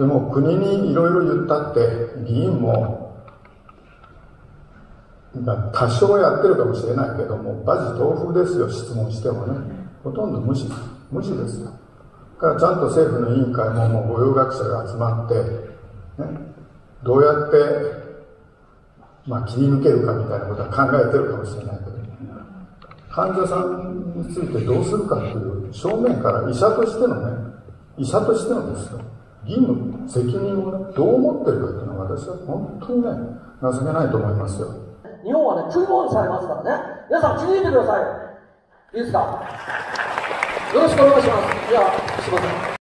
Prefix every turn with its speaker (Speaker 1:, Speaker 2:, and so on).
Speaker 1: でも国にいろいろ言ったって議員も多少やってるかもしれないけども馬事豆腐ですよ質問してもね。ほとんど無視無視ですよ。からちゃんと政府の委員会ももう御用学者が集まって、ね、どうやって、まあ、切り抜けるかみたいなことは考えてるかもしれないけど、患者さんについてどうするかっていう正面から医者としてのね医者としてのですよ。義務責任をねどう思ってるかっていうのは私は本当にね情けないと思いますよ
Speaker 2: 日本はね注文されますからね皆さん気づいてくださいいいですか？よろしくお願いします。では、すいません。